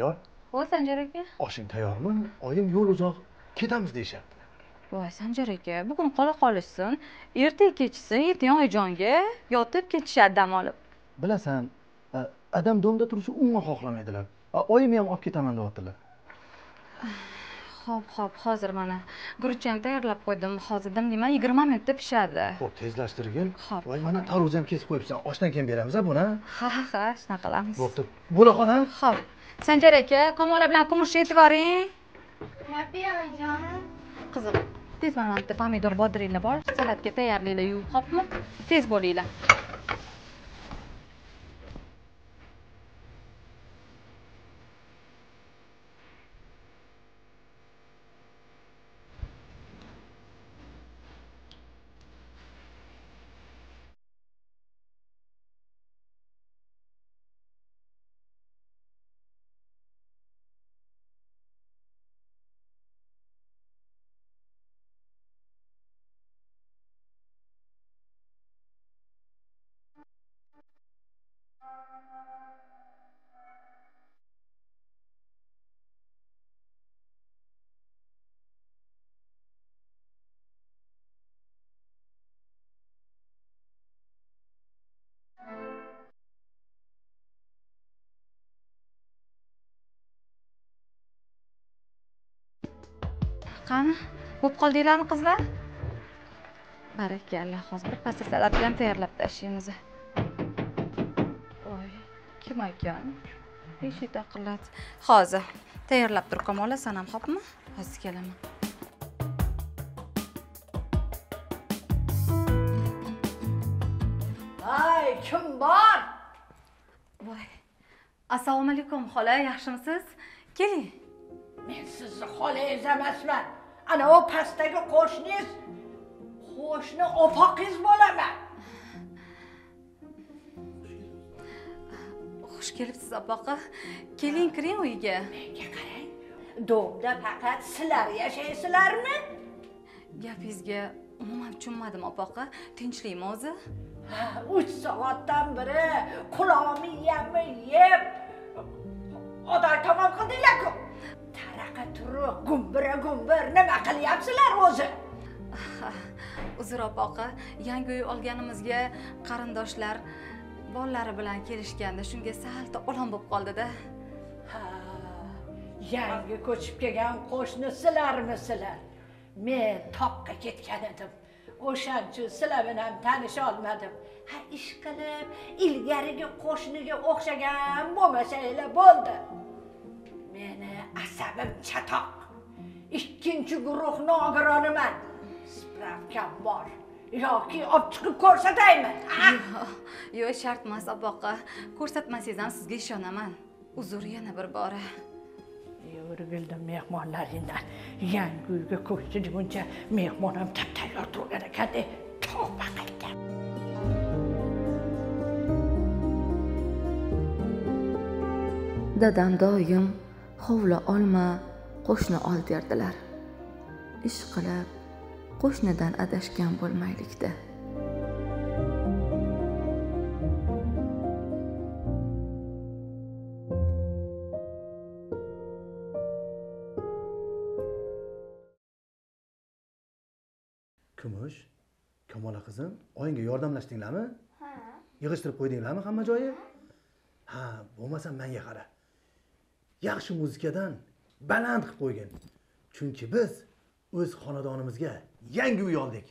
Egon, voy sanjar aka oshing tayyormi? Oyim yo'l uzoq, ketamiz deyishyapti. voy sanjar aka bugun qola qolishsin ertaga kechsin ertaga oyijonga yotib ketishadi dam olib Bilasan, adam domda turishni umuman xohlamaydilar. A, Oyim ham olib ketaman deyaptilar. ho'p ho'p hozir mana guruchni ham tayyorlab qo'ydim hozir dimlayman yigirma minutda pishadi Xo'p, tezlashtirgin. Xo'p. Voy, mana tarvuz ham kesib qo'yibsan. Oshdan keyin beramiz a buni. ha ha shunaqa qilamiz Bo'pti. Bo'la qol ha? ho'p sanjar aka kamola bilan kumushni aytib yuboring qizim tez mana bitta pomidor bodringlar bor salatga tayyorlanglar yuvib xo'pmi tez bo'linglar qani? Bo'lib qoldinglarmi qizlar? Barakalla hozir birpasda salatni ham tayyorlab tashlaymiz voy kim ekan eshik taqilladi hozir tayyorlab tur kamola san ham xo'pmi hozir kelaman. Ay kim bor? voy assalomu alaykum xola yaxshimisiz? Keling. Men sizni xolangiz emasman. Ana u pastdagi qo'shningiz qo'shni opoqingiz bo'laman. xush kelibsiz opoqa keling kiring uyga Menga qarang. Domda faqat sizlar yashaysizlarmi? gapingizga umuman tushunmadim opoqa tinchlikmi o'zi Ha, uch soatdan beri qulog'imni yemmi yeb oday tamom qildinglar-ku. Taraqa turuq, gumbira gumbir nima qilyapsizlar o'zi? uzr opoqa yangi uy olganimizga qarindoshlar bolalari bilan kelishganda shunga sal to'qolon bo'lib qoldida Ha, yangi ko'chib kelgan qo'shni sizlarmisizlar? Men toqqa ketgan edim. O'shaning uchun sizlar bilan tanisha olmadim. Ha, ish qilib ilgarigi qo'shniga o'xshagan bo'lmasanglar bo'ldi. Meni asabim chatoq. Ikkinchi guruh nogironiman. Spravkam bor. yoki olib chiqib ko'rsataymi? Yo'q shart emas opoqa ko'rsatmasangiz ham sizga ishonaman uzr yana bir bora Yurgildim mehmonlaringdan. Yangi uyga ko'chirguncha mehmon ham tap tayyor turgan ekanda tavba qildim. dadam doim hovli olma qo'shni ol derdilar ish qilib qo'shnidan adashgan bo'lmaylikda Kumush, Kamola qizim, oyingga yordamlashdinglarmi? Ha. Yig'ishtirib qo'ydinglarmi hamma joyi? Ha, bo'lmasa menga qara. Yaxshi muzikadan baland qilib qo'ygin. Chunki biz o'z xonadonimizga yangi uy oldik.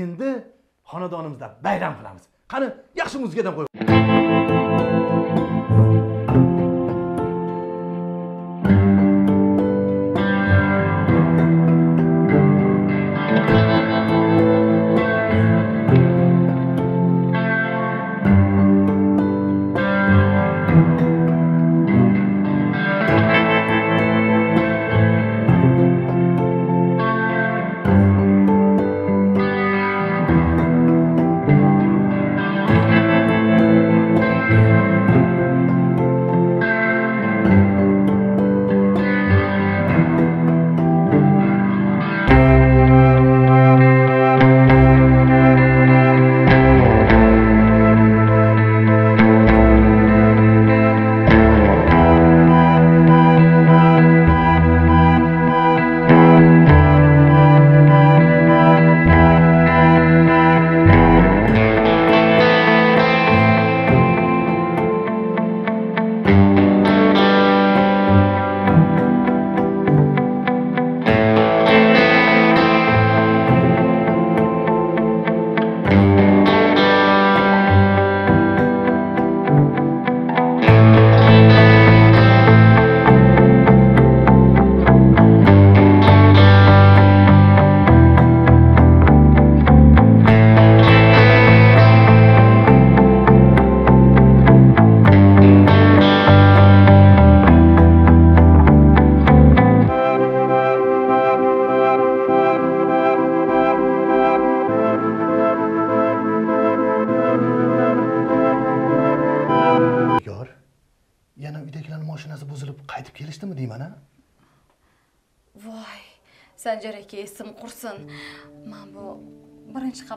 Endi xonadonimizda bayram qilamiz. Qani, yaxshi muzikadan qo'y.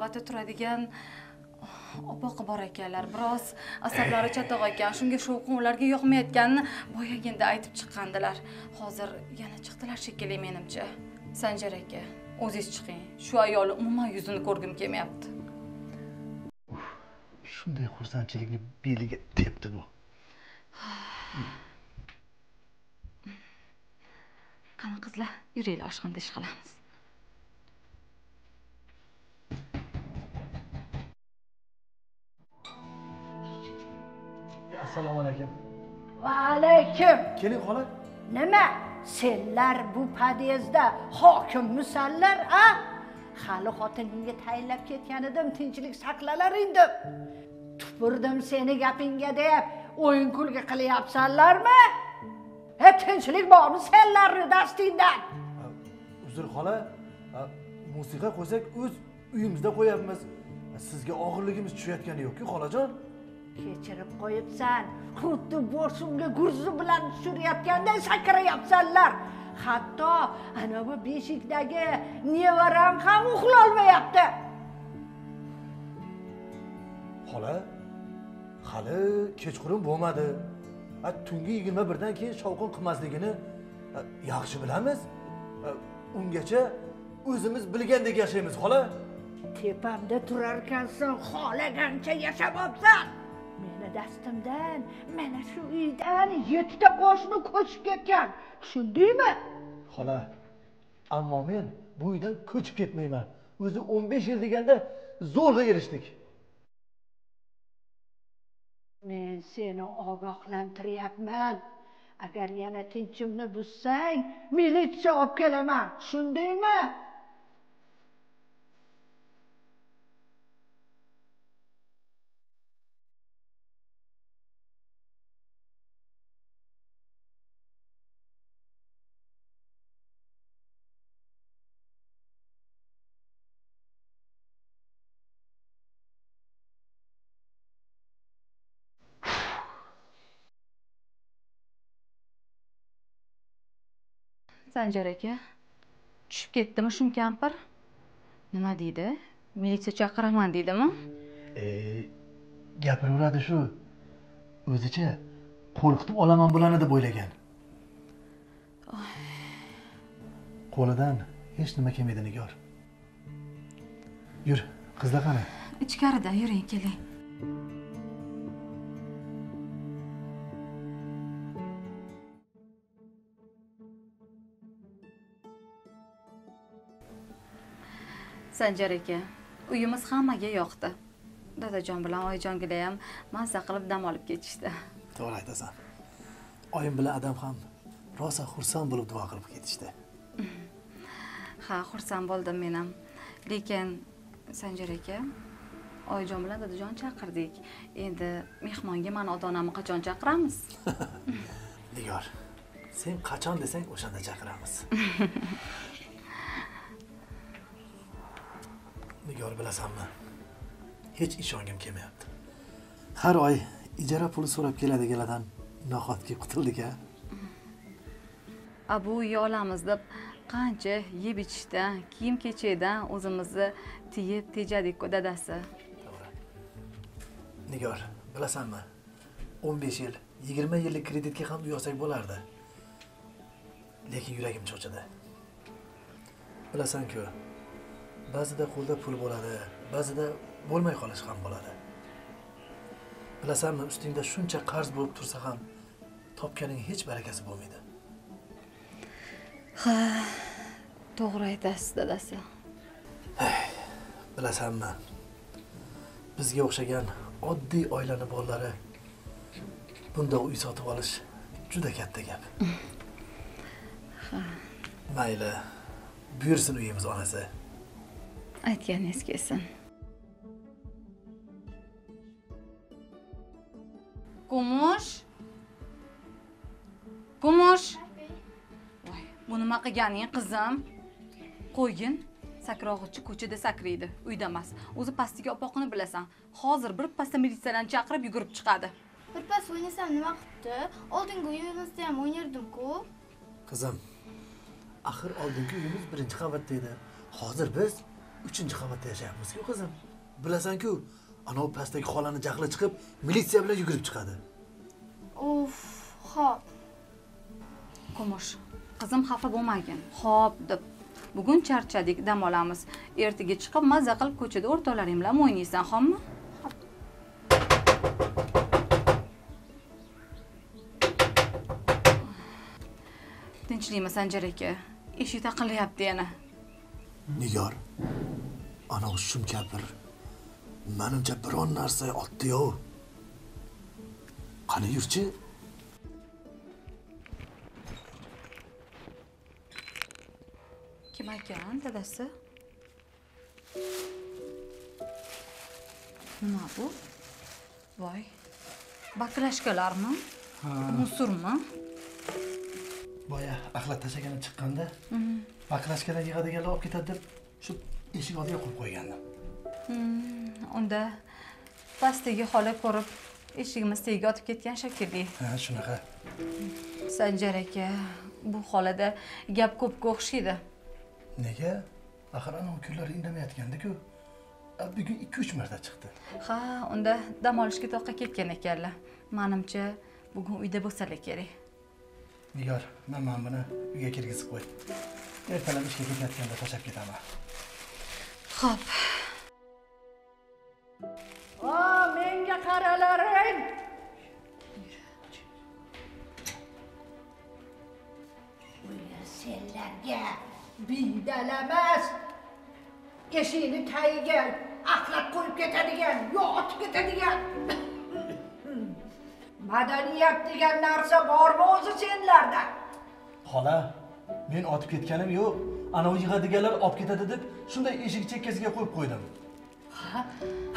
Qavatda turadigan opoqi bor ekanlar. Biroz asablari chatoq ekan. Shunga shovqin ularga yoqmayotganini boyaginda aytib chiqqandilar. Hozir yana chiqdilar shekilli menimcha. Sanjar aka o'zingiz chiqing. Shu ayolni umuman yuzini ko'rgim kelmayapti. Shunday xursandchilikni beliga tepdi bu. Qani qizlar yuringlar oshxonada ish qilamiz assalomu alaykum. Va alaykum keling xola. Nima? Senlar bu podyezdda hokimmisanlar a? Hali xotiningga tayinlab ketgan edim tinchlik saqlalar edim tupurdim seni gapingga deb o'yin kulgi qilyapsanlarmi? He tinchlik bormi senlarni dastingdan uzr xola. Musiqa qo'ysak o'z uyimizda qo'yapmiz sizga og'irligimiz tushayotgani yo'qku xolajon kechirib qo'yibsan. Xuddi boshimga gurzi bilan tushirayotganday sakrayapsanlar. Hatto anavi beshikdagi nevaram ham uxlolmayapti. Xola hali kechqurun bo'lmadi. Tungi yigirma birdan keyin shovqin qilmasligini yaxshi bilamiz. Ungacha o'zimiz bilgandek yashaymiz xola. Tepamda turarkansan xohlagancha yashamabsan meni dastimdan mana shu uydan yettita qo'shni ko'chib ketgan. Tushundingmi? Xola ammo men bu uydan ko'chib ketmayman. O'zi o'n besh yil deganda zo'rg'a erishdik. Men seni ogohlantiryapman. Agar yana tinchimni buzsang militsiya olib kelaman. Tushundingmi sanjar aka tushib ketdimi shum kampir? Nima deydi? Militsiya chaqiraman deydimi? E, gapiraveradi shu. O'zicha qo'rqitib olaman bularni deb o'ylagan. Qo'lidan hech nima kelmaydi nigor. Yur qizlar qani? Ichkarida yuring keling sanjar aka uyimiz hammaga yoqdi. Dadajon bilan oyijongilar ham mazza qilib dam olib ketishdi. To'g'ri aytasan. Oyim bilan adam ham rosa xursand bo'lib duo qilib ketishdi. Ha xursand bo'ldim men ham. Lekin sanjar aka oyijon bilan dadajon chaqirdik. Endi mehmonga mani ota onamni qachon chaqiramiz? Nigor sen qachon desang o'shanda chaqiramiz nigor bilasanmi? Hech ishongim kelmayapti. Har oy ijara puli so'rab keladiganlardan nahotki qutuldik a a bu olamiz deb qancha yeb ichishdan kiyim kechakdan o'zimizni tiyib tejadikku dadasi. To'g'ri. Nigor bilasanmi? o'n besh yil yigirma yillik kreditga ham uy olsak bo'lardi. Lekin yuragim cho'chidi. Bilasanku ba'zida qo'lda pul bo'ladi ba'zida bo'lmay qolishi ham bo'ladi. Bilasanmi ustingda shuncha qarz bo'lib tursa ham topganing hech barakasi bo'lmaydi. Ha to'g'ri aytasiz dadasi. Bilasanmi bizga o'xshagan oddiy oilani bolalari bundoq uy sotib olish juda katta gap. Mayli buyursin uyimiz onasi aytganingiz kelsin kumush? Kumush? Voy bu nima qilganing qizim? Qo'ygin sakrog'ichi ko'chada sakraydi uyda emas o'zi pastdagi opoqini bilasan. Hozir bir pasda militsiyalarni chaqirib yugurib chiqadi. Birpas o'ynasam nima qilibdi? Oldingi uyimizda ham o'ynardim-ku. Qizim axir oldingi uyimiz birinchi qavatda edi. Hozir biz uchinchi qavatda yashayapmizku qizim bilasanku anavi pastdagi xolani jahli chiqib militsiya bilan yugurib chiqadi. Uf ho'p kumush qizim xafa bo'lmagin. Xo'p deb. Bugun charchadik dam olamiz. Ertaga chiqib mazza qilib ko'chada o'rtoqlaring bilan o'ynaysan xo'pmi tinchlikmi sanjar aka eshik taqillayapti yana. Nigor anavi shum kampir. Manimcha biron narsa otdi-yu. Qani yurchi? Kim ekan dadasi? Nima bu? Voy baklashkalarmi musurmi? Boya axlat tashlagani chiqqanda baklashkalar yig'adiganlar olib ketadi deb shu eshik oldiga qo'yib qo'ygandim unda pastdagi xola ko'rib eshigimiz tagiga otib ketgan shekilli ha shunaqa. Sanjar aka bu xolada gap ko'pga o'xshaydi. Nega? Axir anavi kunlari indamayotgandi-ku. Bugun ikki uch marta chiqdi. Ha unda dam olishga toqqa ketgan ekanlar. Manimcha bugun uyda bo'lsalar kerak. Nigor man mana buni uyga kirgizib qo'y. Ertalab ishga ketayotganda tashlab ketaman ho'p o menga qaralaring. Bu yer senlarga bindalamas. Eshikni tagiga axlat qo'yib ketadigan yo otib ketadigan. Madaniyat degan narsa bormi o'zi senlarda? Xola men otib ketganim yo'q anavi yig'adiganlar olib ketadi deb shunday eshik chekkasiga qo'yib qo'ydim. Ha,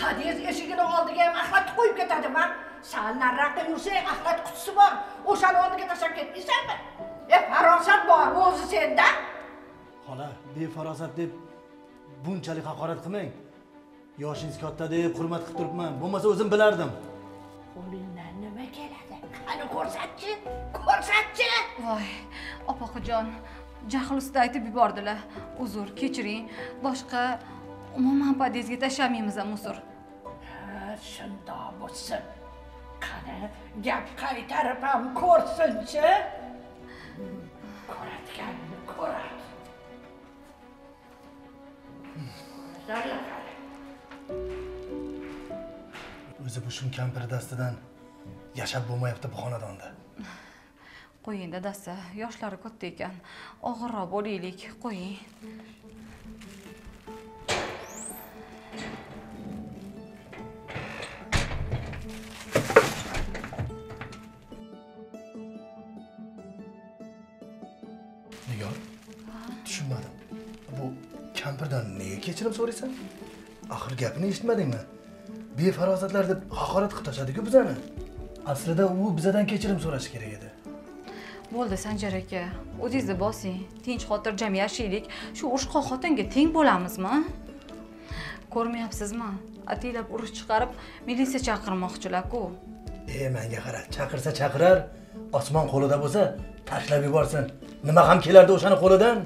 hadez eshigini oldiga ham axlat qo'yib ketadimi sal nariroqqa yursang axlat qutisi bor. O'shani oldiga tashlab ketmaysanmi e farosat bormi o'zi senda. Xola befarosat deb bunchalik haqorat qilmang. Yoshingiz katta deb hurmat qilib turibman. Bo'lmasa o'zim bilardim. Qo'lingdan nima keladi? Qani ko'rsatchi? Ko'rsatchi! Voy opaxo'jon jahl ustida aytib yubordilar. Uzr kechiring. Boshqa umuman podyezdga tashlamaymiz musor Ha, shundoq bo'lsin. Qani gap qaytarib ham ko'rsinchi ko'radiganini ko'radi o'zi bu shum kampir dastidan yashab bo'lmayapti bu xonadonda qo'ying dadasi yoshlari katta ekan. Og'irroq bo'laylik qo'ying. Nigor tushunmadim. Bu kampirdan nega kechirim so'raysan? Axir gapini eshitmadingmi? Befarosatlar deb haqorat qilib tashladiku bizani. Aslida u bizadan kechirim so'rashi kerak edi. Bo'ldi sanjar aka. O'zingizni bosing. Tinch xotirjam yashaylik. Shu urushqoq xotinga teng bo'lamizmi? Ko'rmayapsizmi? Ataylab urush chiqarib militsiya chaqirmoqchilar-ku e manga qara chaqirsa chaqirar osmon qo'lida bo'lsa tashlab yuborsin. Nima ham kelardi o'shani qo'lidan?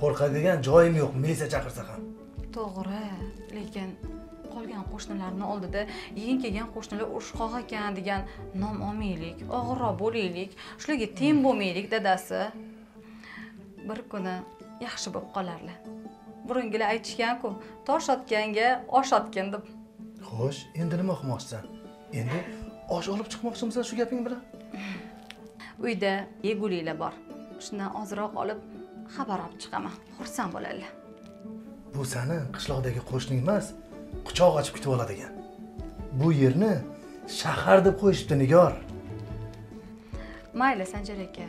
Qo'rqadigan joyim yo'q militsiya chaqirsa ham. To'g'ri lekin qolgan qo'shnilarni oldida yeng kelgan qo'shnilar urushqoq ekan degan nom olmaylik og'irroq bo'laylik shularga teng bo'lmaylik dadasi. Bir kuni yaxshi bo'lib qolarlar. Burungilar aytishganku tosh otganga osh otgin deb. Xo'sh endi nima qilmoqchisan? Endi osh olib chiqmoqchimisan shu gaping bilan? Uyda yeguliklar bor. Shundan ozroq olib xabar olib chiqaman. Xursand bo'ladilar bu sani qishloqdagi qo'shning emas quchoq ochib kutib oladigan. Bu yerni shahar deb qo'yishibdi nigor. Mayli sanjar aka.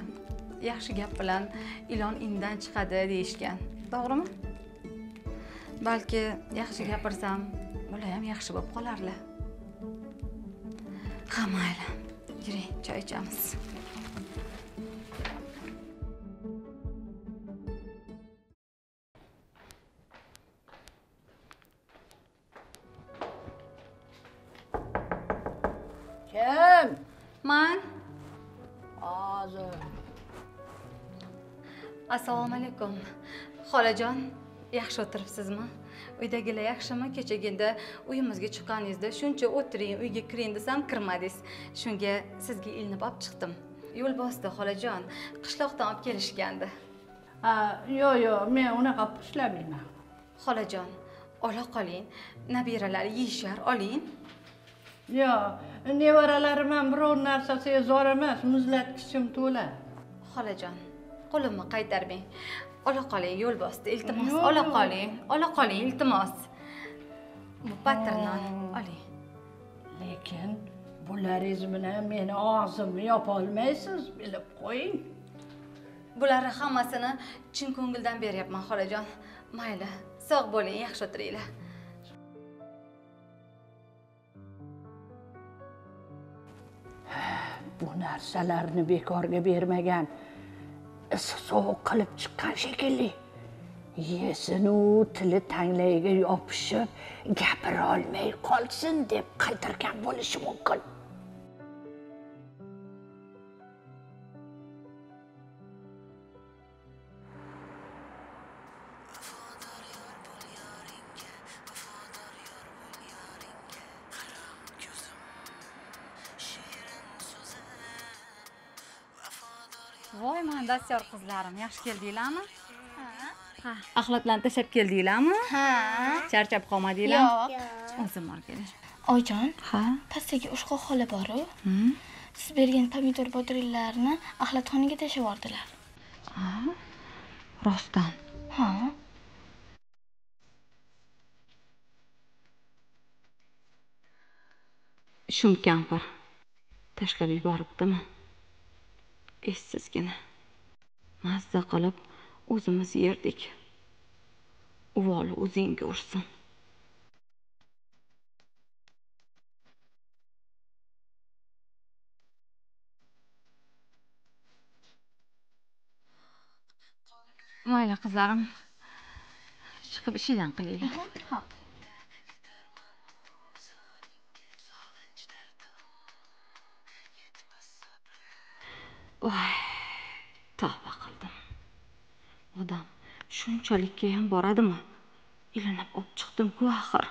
Yaxshi gap bilan ilon indan chiqadi deyishgan. To'g'rimi? Balki yaxshi gapirsam bular ham yaxshi bo'lib qolarlar. Ha mayli. Yuring choy ichamiz. Assalomu alaykum. Xolajon yaxshi o'tiribsizmi? Uydagilar yaxshimi? Kechagina uyimizga chiqqaningizda shuncha o'tiring uyga kiring desam kirmadingiz. Shunga sizga ilinib olib chiqdim. Yo'l bosdi xolajon. Qishloqdan olib kelishgandi. Yo'q yo'q men unaqa pushlamayman xolajon ola qoling. Nabiralar yeyishar oling. Yo'q nevaralarim ham biror narsasiga zor emas muzlatgichim to'la. Xolajon qo'limni qaytarmang. Ola qoling yo'l bosdi iltimos. Ola qoling ola qoling iltimos. Bu patir non oling. Lekin bularningiz bilan meni og'zimni yopolmaysiz bilib qo'ying. Bularni hammasini chin ko'ngildan beryapman xolajon. Mayli sog' bo'ling yaxshi o'tiringlar. Bu narsalarni bekorga bermagan isi sovuq qilib chiqqan shekilli yesinu tili tanglayiga yopishib gapira olmay qolsin deb qaytargan bo'lishi mumkin dastyor qizlarim yaxshi keldinglarmi? Ha. Axlatlarni tashlab keldinglarmi? Ha. Charchab qolmadinglarmi yo'q. O'zim olib kelay oyijon ha. pastdagi ushqo xola boru. Siz bergan pomidor bodringlarni axlatxonaga tashlab yubordilar. Rostdan. Ha. Shum kampir tashlab yuboribdimi? Essizgina mazza qilib o'zimiz yerdik. Uvoli o'zingga ursin. Mayli qizlarim. Chiqib ishinglarni qilinglar voy tavba qildim odam shunchalikka ham boradimi? Ilinib olib chiqdim-ku axir.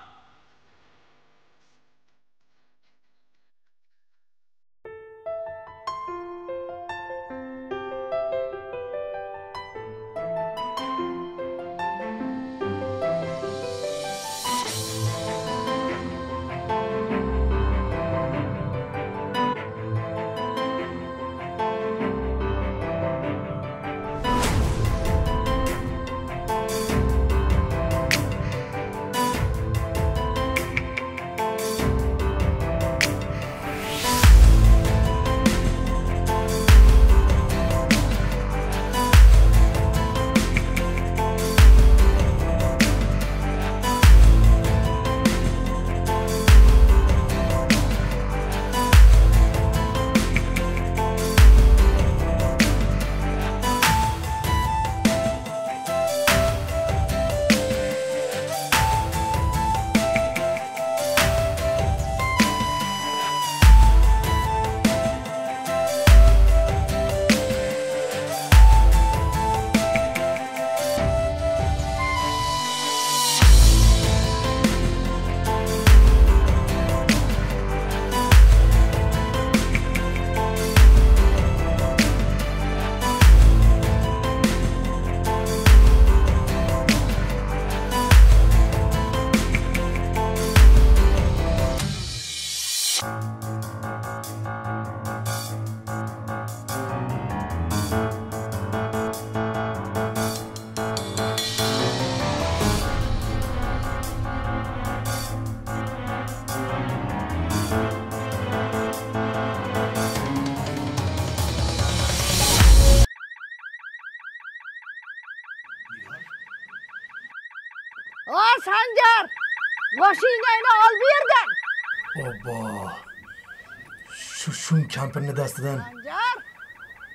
Kampirni dastidan. Sanjar!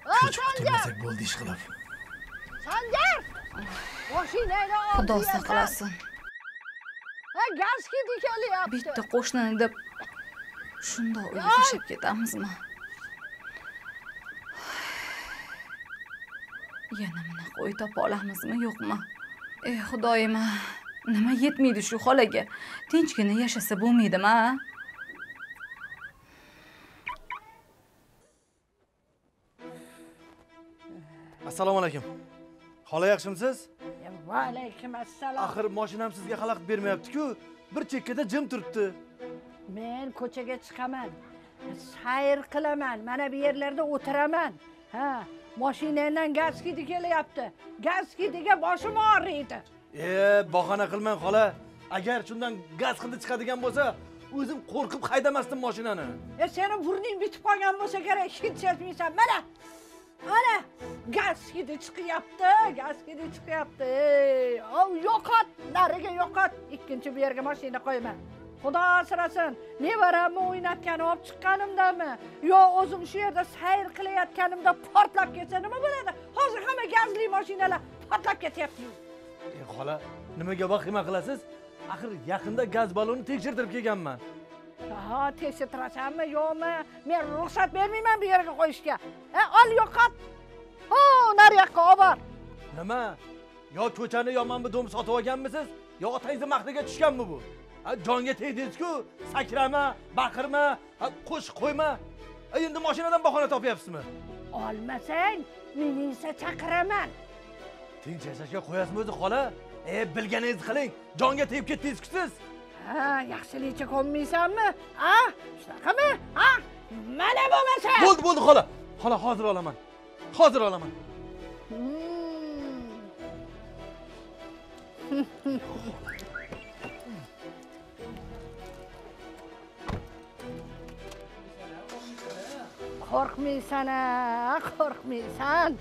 Sanjar! qutulmasak bo'ldi ishqilib sanjar! Mashinangni ol xudo saqlasin. Gaz hidi kelyapti bitta qo'shnini deb shundoq uyga tashlab ketamizmi? Yana bunaqa uy topa olamizmi yo'qmi? Ey xudoyim a nima yetmaydi shu xolaga? Tinchgina yashasa bo'lmaydimi a assalomu alaykum. Xola yaxshimisiz? Va alaykum assalom. Axir mashinam sizga xalaqit bermayapti-ku. Bir chekkada jim turibdi. Men ko'chaga chiqaman. Sayr qilaman. Mana bu yerlarda o'tiraman. Ha mashinangdan gaz hidi kelyapti. Gaz hidiga boshim og'riydi. E bahona qilmang xola. Agar shundan gaz hidi chiqadigan bo'lsa o'zim qo'rqib haydamasdim mashinani e seni burning bitib qolgan bo'lsa kerak. Hid sezmaysan mana ana gaz hidi chiqyapti gaz hidi chiqyapti. Ey ov yo'qot nariga yo'qot ikkinchi bu yerga mashina qo'yma. Xudo asrasin nevaramni o'ynatgani olib chiqqanimdami? Yo o'zim shu yerda sayr qilayotganimda portlab ketsa nima bo'ladi? Hozir hamma gazli mashinalar portlab ketyapti. E xola nimaga vahima qilasiz? Axir yaqinda gaz ballonni tekshirtirib kelganman. Ha tekshirtirasanmi yo'qmi? Men ruxsat bermayman bu yerga qo'yishga. E ol yo'qot. Ho nariyoqqa olib bor nima? Yo ko'chani yomon bir dom sotib olganmisiz? Yo otangizni maqtaga tushganmi bu? Ha, jonga tegdingiz-ku. Sakrama baqirma qo'shiq qo'yma. Ha, endi mashinadan bahona topyapsizmi? Olmasang milisa chaqiraman. Tinch yashashga qo'yasizmi o'zi xola? E bilganingizni qiling. Jonga tegib ketdingiz-ku siz ha yaxshilikcha ko'nmaysanmi a shunaqami? A mana bo'lmasa bo'ldi bo'ldi xola. Xola hozir olaman. Hozir olaman. Hmm. qo'rqmaysan a qo'rqmaysan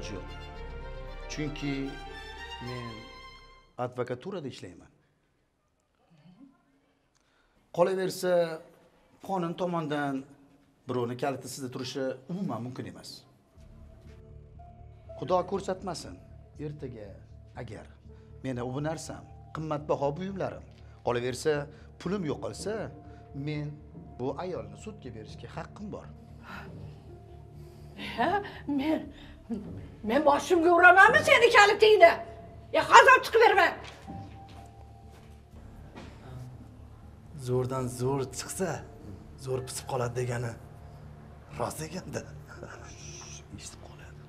E, umuman yo'q chunki men advokaturada ishlayman qolaversa qonun tomonidan birovni kaliti sizda turishi umuman mumkin emas. Xudo ko'rsatmasin ertaga agar meni u narsam qimmatbaho buyumlarim. Qolaversa pulim yo'qolsa men bu ayolni sudga berishga haqqim bor. Ha, men men boshimga uramanmi seni kalitingni? Ya hozir chiqib berma. Zo'rdan zo'r chiqsa zo'r pisib qoladi degani rost ekanda. Eshitib qoladi.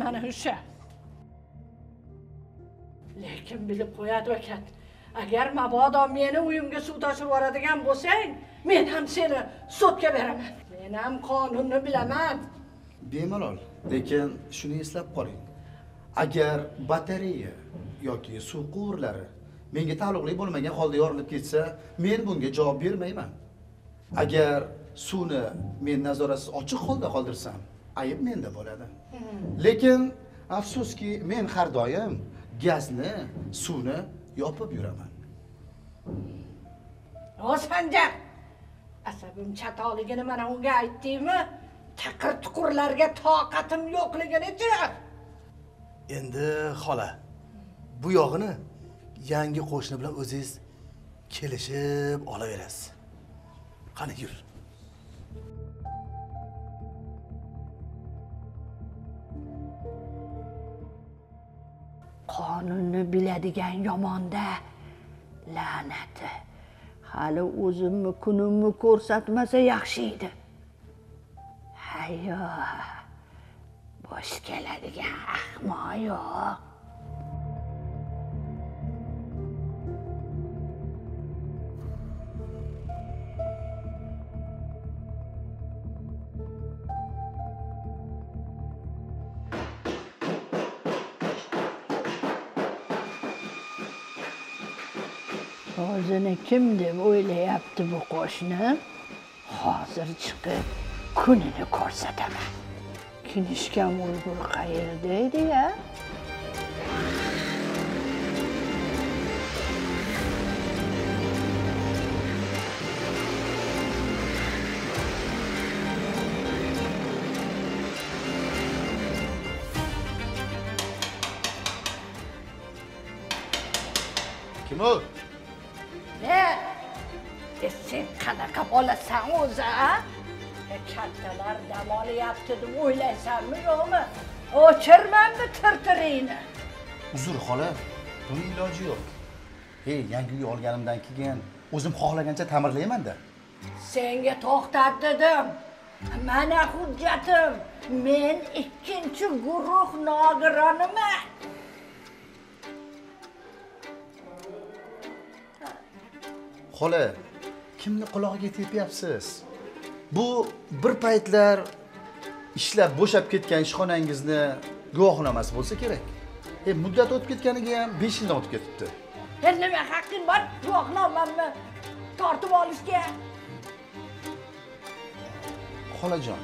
Mana o'sha lekin bilib qo'y advokat agar mabodo meni uyimga suv toshib yuboradigan bo'lsang men ham seni sudga beraman. Men ham qonunni bilaman. Bemalol lekin shuni eslab qoling. Agar batareya yoki suv quvurlari menga taalluqli bo'lmagan holda yorilib ketsa men bunga javob bermayman. Agar suvni men nazoratsiz ochiq holda qoldirsam ayb menda bo'ladi. Lekin afsuski men har doim gazni suvni yopib yuraman. Sanjar asabim chatoqligini mana unga aytdingmi? Taqir tuqurlarga toqatim yo'qliginichi endi xola bu yog'ini yangi qo'shni bilan o'zingiz kelishib olaverasiz. Qani yur qonunni biladigan yomonda. La'nati. Hali o'zimni kunimni ko'rsatmasa yaxshi edi. Hayyo bosh keladigan ahmoq yo'q. O'zini kim deb o'ylayapti bu qo'shni? Hozir chiqib kunini ko'rsataman. Kinishgan o'lgur qayerda edi ya? Bolasan o'zi a E, kattalar dam olyapti deb o'ylaysanmi yo'qmi? O'chirmanmi tirtiringni uzr xola buni iloji yo'q. Ey yangi uy olganimdan keyin o'zim xohlagancha ta'mirlaymanda. Senga to'xtat dedim mana hujjatim. Men ikkinchi guruh nogironiman. Xola kimni qulog'iga tepyapsiz bu bir paytlar ishlab bo'shab ketgan ishxonangizni guvohnomasi bo'lsa kerak. E muddat o'tib ketganiga ham besh yildan o'tib ketibdi. Sen nima haqqing bor guvohnomamni tortib olishga. Xolajon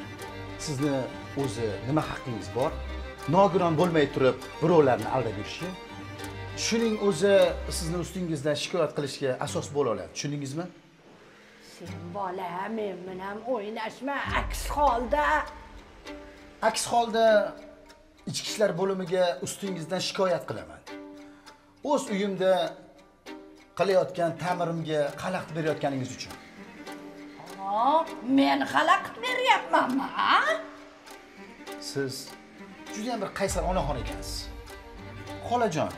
sizni o'zi nima haqqingiz bor? Nogiron bo'lmay turib birovlarni aldab yurishga. Shuning o'zi sizni ustingizdan shikoyat qilishga asos bo'la oladi tushundingizmi sen bola men bilan o'ynashma aks holda aks holda ichki ishlar bo'limiga ustingizdan shikoyat qilaman o'z uyimda qilayotgan ta'mirimga xalaqit berayotganingiz uchun. Men xalaqit beryapmanmi a? siz judayam bir qaysar onaxon ekansiz. Xolajon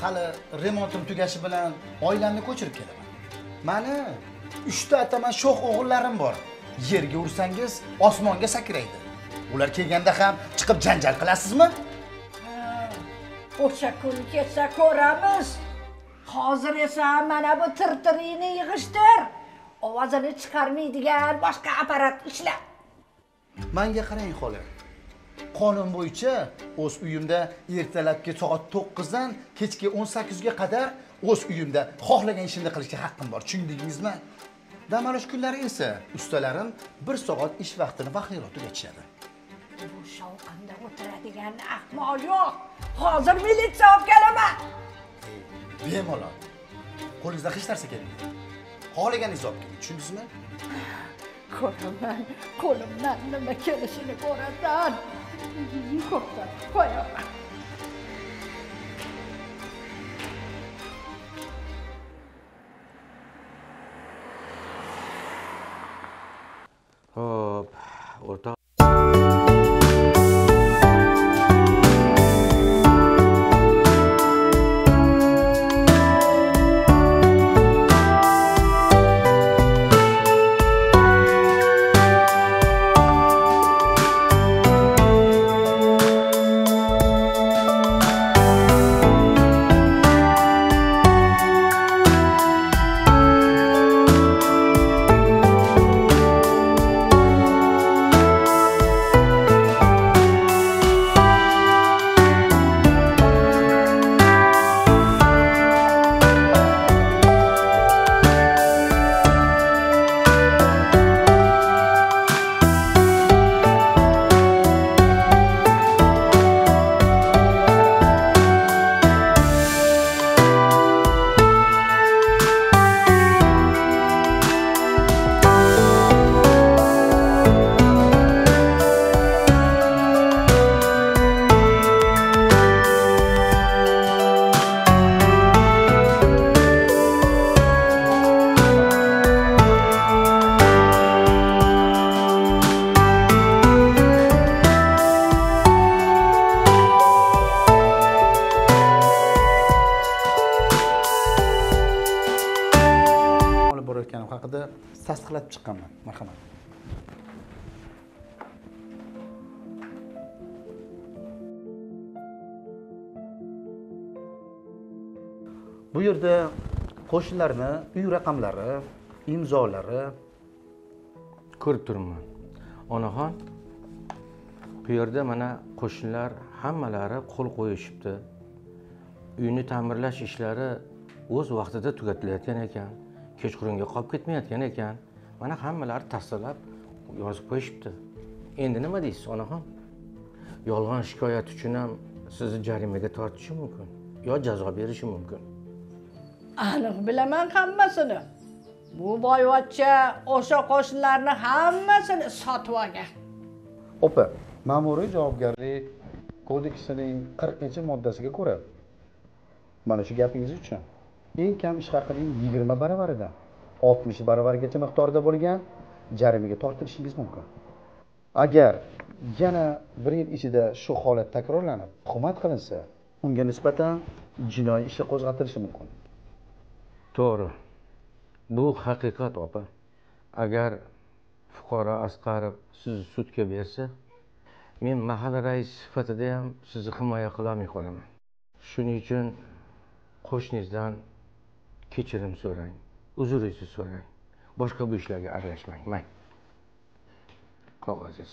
hali remontim tugashi bilan oilamni ko'chirib kelaman. Mani uchta ataman sho'x o'g'illarim bor. Yerga ursangiz osmonga sakraydi. Ular kelganda ham chiqib janjal qilasizmi? O'sha kun kelsa ko'ramiz. Hozir esa mana bu tirtiringni yig'ishtir ovozini chiqarmaydigan boshqa apparat ishla. Manga qarang xola qonun bo'yicha o'z uyimda ertalabki soat to'qqizdan kechki o'n sakkizga qadar o'z uyimda xohlagan ishimni qilishga haqqim bor. Tushundingizmi dam olish kunlari esa ustalarim bir soat ish vaqtini vaqtliroq tugatishadi bu shovqinda o'tiradigan ahmoq yo'q. Hozir militsiya olib kelaman. Bemalol. Qo'lingizdan hech narsa kelmaydi. Xohlaganingizni olib keling tushundingizmi? Ko'raman qo'limdan nima kelishini ko'rasan. Ko'rsatib qo'yaman Xo'p, o'rtoq hujjatlarni uy raqamlari imzolari. Ko'rib turibman. Onaxon bu yerda mana qo'shnilar hammalari qo'l qo'yishibdi. Uyni ta'mirlash ishlari o'z vaqtida tugatilayotgan ekan kechqurunga qolib ketmayotgan ekan. Mana hammalari tasdiqlab yozib qo'yishibdi. Endi nima deysiz onaxon? Yolg'on shikoyat uchun ham sizni jarimaga tortishi mumkin yo jazo berishi mumkin? Aniq bilaman hammasini. Bu boyvachcha o'sha qo'shnilarni hammasini sotib olgan. Opa ma'muriy javobgarlik kodeksining qirqinchi moddasiga ko'ra mana shu gapingiz uchun eng kam ish haqining yigirma baravaridan oltmish baravarigacha miqdorida bo'lgan jarimaga tortilishingiz mumkin. Agar yana bir yil ichida shu holat takrorlanib tuhmat qilinsa unga nisbatan jinoiy ishi qo'zg'atilishi mumkin. To'g'ri. Bu haqiqat opa. Agar fuqaro asqarov sizni sudga bersa men mahalla raisi sifatida ham sizni himoya qilolmay qolaman shuning uchun qo'shningizdan kechirim so'rang uzringizni so'rang. Boshqa bu ishlarga aralashmang. Mang qog'ozingiz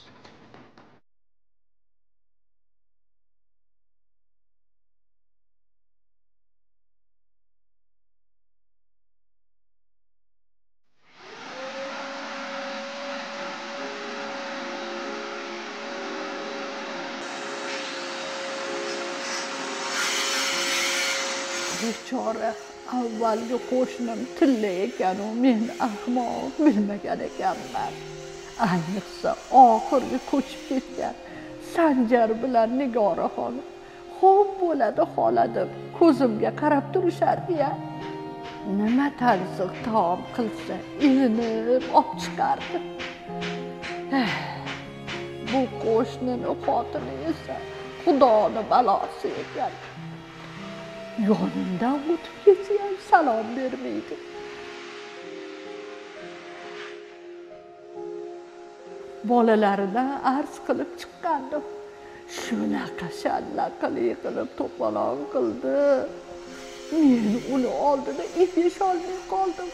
bechora avvalgi qo'shnim tilla ekanu men ahmoq bilmagan ekanman ayniqsa oxirgi ko'chib ketgan sanjar bilan nigora xola xo'p bo'ladi xola deb ko'zimga qarab turishardiya nima tansiq taom qilsa ilinib olib chiqardi eh, bu qo'shnini xotini esa xudoni balosi ekan yonimdan o'tib ketsa ham salom bermaydi. Bolalaridan arz qilib chiqqandim. Shunaqa shallaqili qilib to'polon qildi. Men uni oldida etisholmay qoldim.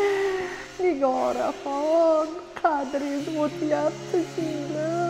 Eh, Nigoraxon qadringiz o'tyapti singlim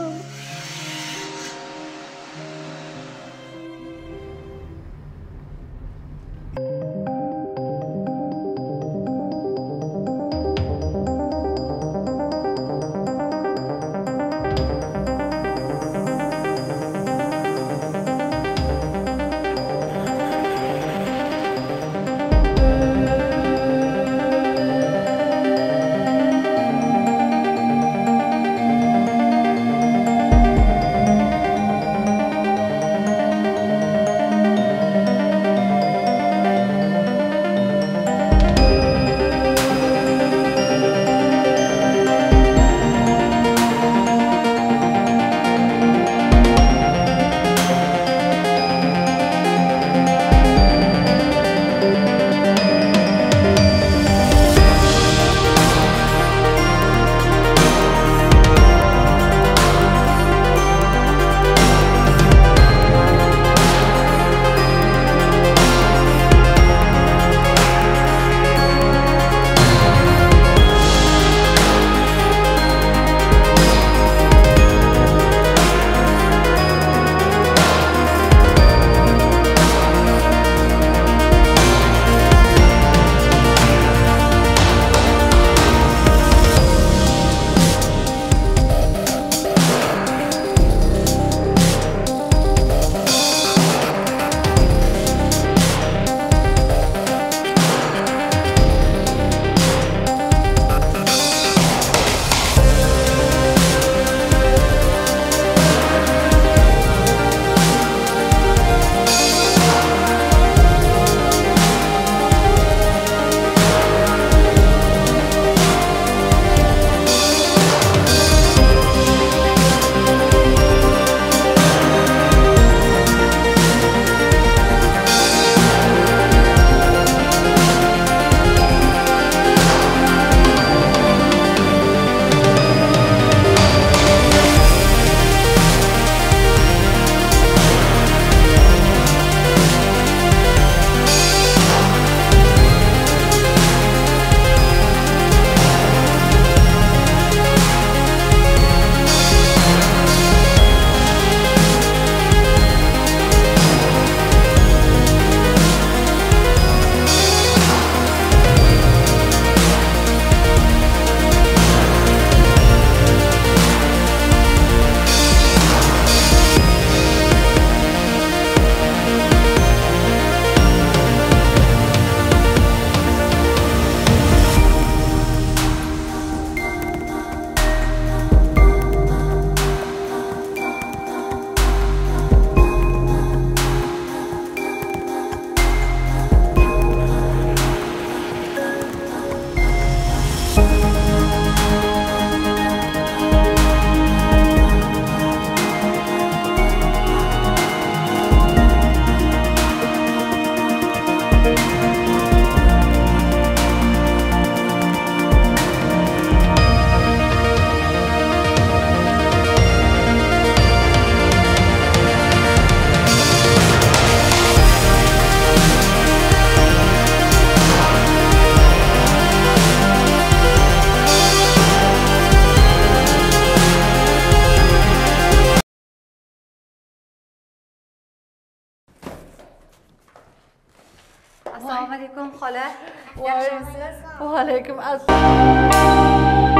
assalomu alaykum xola